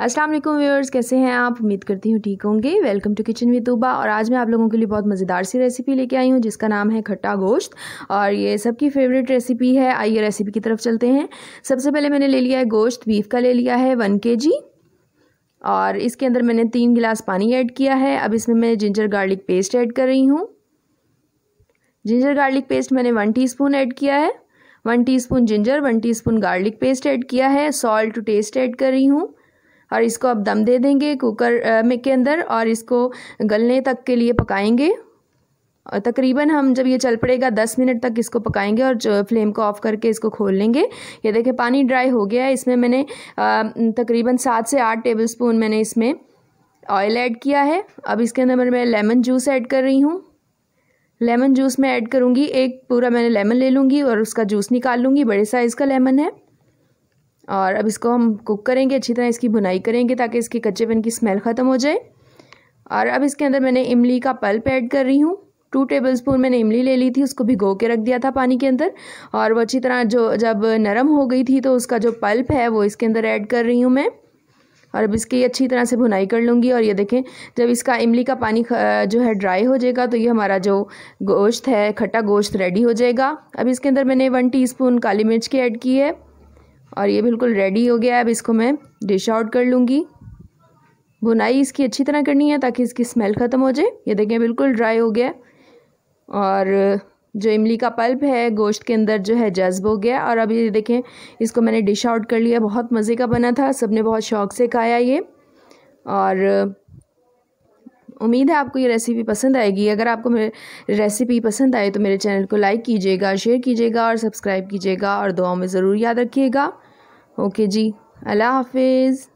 अस्सलाम वालेकुम व्यूअर्स, कैसे हैं आप? उम्मीद करती हूँ ठीक होंगे। वेलकम टू किचन विद और आज मैं आप लोगों के लिए बहुत मज़ेदार सी रेसिपी लेके आई हूँ, जिसका नाम है खट्टा गोश्त। और ये सबकी फेवरेट रेसिपी है। आइए रेसिपी की तरफ़ चलते हैं। सबसे पहले मैंने ले लिया है गोश्त बीफ का ले लिया है वन के जी और इसके अंदर मैंने तीन गिलास पानी ऐड किया है। अब इसमें मैं जिंजर गार्लिक पेस्ट ऐड कर रही हूँ। जिंजर गार्लिक पेस्ट मैंने वन टी ऐड किया है। One teaspoon ginger one teaspoon garlic paste add किया है। सॉल्ट टू टेस्ट ऐड कर रही हूँ। और इसको अब दम दे देंगे कुकर में के अंदर और इसको गलने तक के लिए पकाएँगे। और तकरीबन हम जब ये चल पड़ेगा दस मिनट तक इसको पकाएँगे और जो फ्लेम को ऑफ़ करके इसको खोल लेंगे। ये देखें पानी ड्राई हो गया है। इसमें मैंने तकरीबन सात से आठ टेबल स्पून मैंने इसमें ऑयल ऐड किया है। अब इसके अंदर मैं लेमन जूस ऐड कर रही हूँ। लेमन जूस में ऐड करूँगी। एक पूरा मैंने लेमन ले लूँगी और उसका जूस निकाल लूँगी। बड़े साइज़ का लेमन है। और अब इसको हम कुक करेंगे, अच्छी तरह इसकी बुनाई करेंगे ताकि इसकी कच्चेपन की स्मेल ख़त्म हो जाए। और अब इसके अंदर मैंने इमली का पल्प ऐड कर रही हूँ। टू टेबल स्पून मैंने इमली ले ली थी, उसको भिगो के रख दिया था पानी के अंदर। और वो अच्छी तरह जो, जब नरम हो गई थी तो उसका जो पल्प है वो इसके अंदर ऐड कर रही हूँ मैं। और अब इसकी अच्छी तरह से भुनाई कर लूँगी और ये देखें, जब इसका इमली का पानी जो है ड्राई हो जाएगा तो ये हमारा जो गोश्त है, खट्टा गोश्त रेडी हो जाएगा। अब इसके अंदर मैंने वन टीस्पून काली मिर्च की ऐड की है। और ये बिल्कुल रेडी हो गया है। अब इसको मैं डिश आउट कर लूँगी। बुनाई इसकी अच्छी तरह करनी है ताकि इसकी स्मेल ख़त्म हो जाए। ये देखें, बिल्कुल ड्राई हो गया। और जो इमली का पल्प है, गोश्त के अंदर जो है, जज्ब हो गया। और अब ये देखें, इसको मैंने डिश आउट कर लिया। बहुत मज़े का बना था। सबने बहुत शौक से खाया ये। और उम्मीद है आपको ये रेसिपी पसंद आएगी। अगर आपको मेरी रेसिपी पसंद आए तो मेरे चैनल को लाइक कीजिएगा शेयर कीजिएगा और सब्सक्राइब कीजिएगा और दुआओं में ज़रूर याद रखिएगा। ओके जी, अल्लाह हाफिज़।